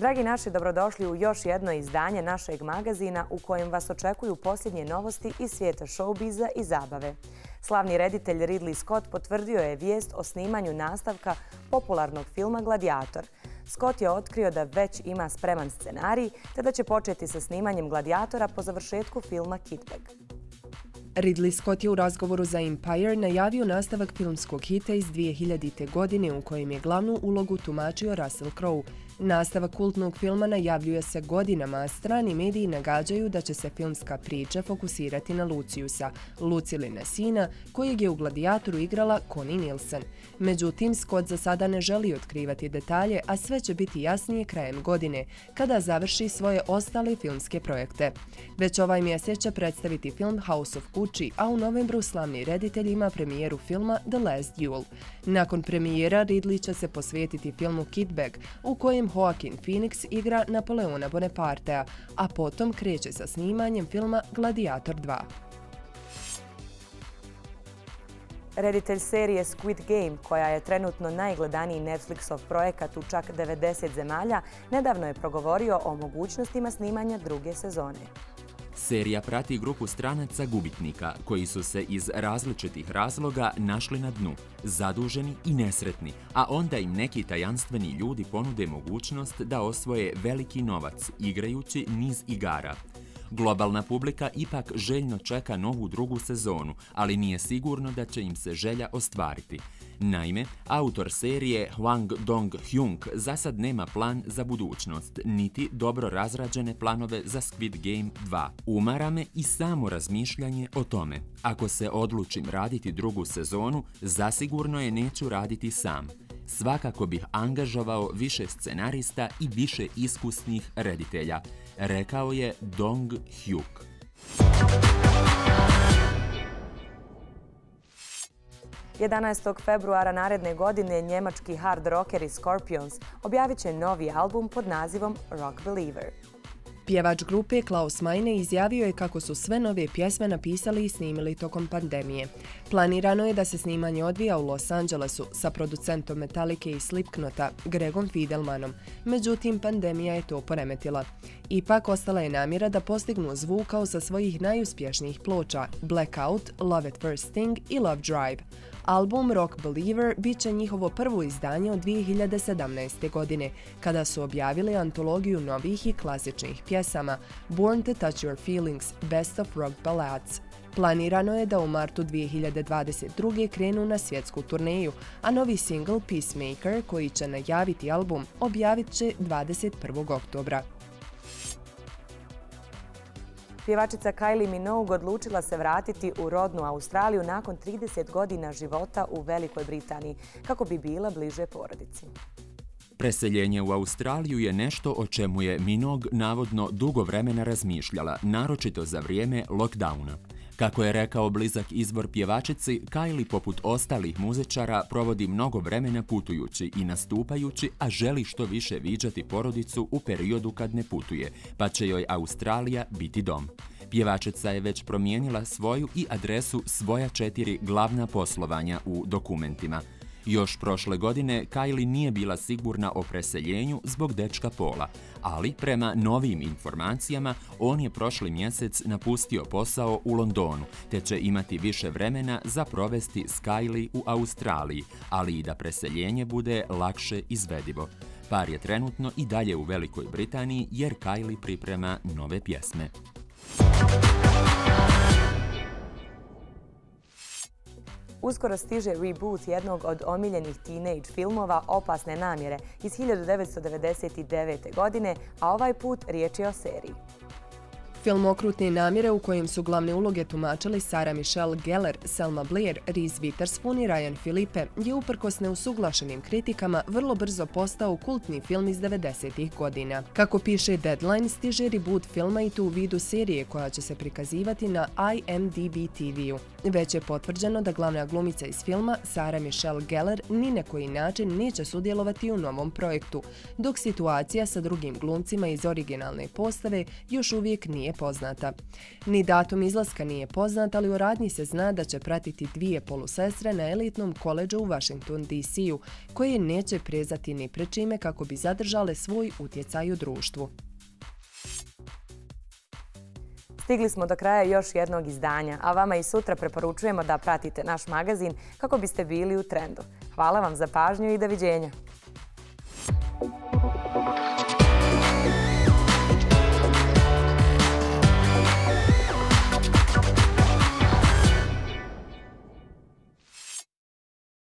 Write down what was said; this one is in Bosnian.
Dragi naši, dobrodošli u još jedno izdanje našeg magazina u kojem vas očekuju posljednje novosti iz svijeta showbiza i zabave. Slavni reditelj Ridley Scott potvrdio je vijest o snimanju nastavka popularnog filma Gladiator. Scott je otkrio da već ima spreman scenarij te da će početi sa snimanjem Gladiatora po završetku filma Kitbag. Ridley Scott je u razgovoru za Empire najavio nastavak filmskog hita iz 2000. godine u kojem je glavnu ulogu tumačio Russell Crowe. Nastavak kultnog filma najavljuje se godinama, a strani mediji nagađaju da će se filmska priča fokusirati na Luciusa, Lucilina sina, kojeg je u Gladiatoru igrala Connie Nielsen. Međutim, Scott za sada ne želi otkrivati detalje, a sve će biti jasnije krajem godine, kada završi svoje ostale filmske projekte. Već ovaj mjesec će predstaviti film House of Gucci, a u novembru slavni reditelj ima premijeru filma The Last Duel. Nakon premijera Ridley će se posvetiti filmu Kidbag, u kojem Joaquin Phoenix igra Napoleona Bonapartea, a potom kreće sa snimanjem filma Gladiator 2. Reditelj serije Squid Game, koja je trenutno najgledaniji Netflixov projekat u čak 90 zemalja, nedavno je progovorio o mogućnostima snimanja druge sezone. Serija prati grupu stranaca gubitnika koji su se iz različitih razloga našli na dnu, zaduženi i nesretni, a onda im neki tajanstveni ljudi ponude mogućnost da osvoje veliki novac igrajući niz igara. Globalna publika ipak željno čeka novu drugu sezonu, ali nije sigurno da će im se želja ostvariti. Naime, autor serije Hwang Dong-hyung za sad nema plan za budućnost, niti dobro razrađene planove za Squid Game 2. Umara me i samo razmišljanje o tome. Ako se odlučim raditi drugu sezonu, zasigurno je neću raditi sam. Svakako bih angažovao više scenarista i više iskusnih reditelja, rekao je Dong-hyuk. 11. februara naredne godine njemački hard rockeri Scorpions objavit će novi album pod nazivom Rock Believer. Pjevač grupe Klaus Meine izjavio je kako su sve nove pjesme napisali i snimili tokom pandemije. Planirano je da se snimanje odvija u Los Angelesu sa producentom Metallica i Slipknota, Gregom Fidelmanom. Međutim, pandemija je to poremetila. Ipak, ostala je namjera da postignu zvuk kao sa svojih najuspješnijih ploča Blackout, Love at First Thing i Love Drive. Album Rock Believer bit će njihovo prvo izdanje od 2017. godine, kada su objavili antologiju novih i klasičnih pjesama Born to Touch Your Feelings – Best of Rock Ballads. Planirano je da u martu 2022. krenu na svjetsku turneju, a novi single Peacemaker, koji će najaviti album, objavit će 21. oktobra. Pjevačica Kylie Minogue odlučila se vratiti u rodnu Australiju nakon 30 godina života u Velikoj Britaniji, kako bi bila bliže porodici. Preseljenje u Australiju je nešto o čemu je Minog navodno dugo vremena razmišljala, naročito za vrijeme lockdowna. Kako je rekao blizak izvor pjevačici, Kylie poput ostalih muzičara provodi mnogo vremena putujući i nastupajući, a želi što više viđati porodicu u periodu kad ne putuje, pa će joj Australija biti dom. Pjevačica je već promijenila svoju i adresu svoja četiri glavna poslovanja u dokumentima – Još prošle godine Kylie nije bila sigurna o preseljenju zbog dečka Pola, ali prema novim informacijama on je prošli mjesec napustio posao u Londonu, te će imati više vremena za provesti s Kylie u Australiji, ali i da preseljenje bude lakše izvedivo. Par je trenutno i dalje u Velikoj Britaniji jer Kylie priprema nove pjesme. Uskoro stiže reboot jednog od omiljenih teenage filmova Opasne namjere iz 1999. godine, a ovaj put riječ je o seriji. Film Okrutne namjere u kojem su glavne uloge tumačili Sara Michelle Gellar, Selma Blair, Reese Witherspoon i Ryan Philippe je uprkos neusuglašenim kritikama vrlo brzo postao kultni film iz 90-ih godina. Kako piše Deadline, stiže reboot filma i to u vidu serije koja će se prikazivati na IMDb TV-u. Već je potvrđeno da glavna glumica iz filma, Sara Michelle Gellar, ni na koji način neće sudjelovati u novom projektu, dok situacija sa drugim glumcima iz originalne postave još uvijek nije nije poznata. Ni datum izlaska nije poznat, ali u radnji se zna da će pratiti dvije polusestre na elitnom koleđu u Washington DC-u, koje neće prezati ni prečime kako bi zadržale svoj utjecaj u društvu. Stigli smo do kraja još jednog izdanja, a vama i sutra preporučujemo da pratite naš magazin kako biste bili u trendu. Hvala vam za pažnju i doviđenja.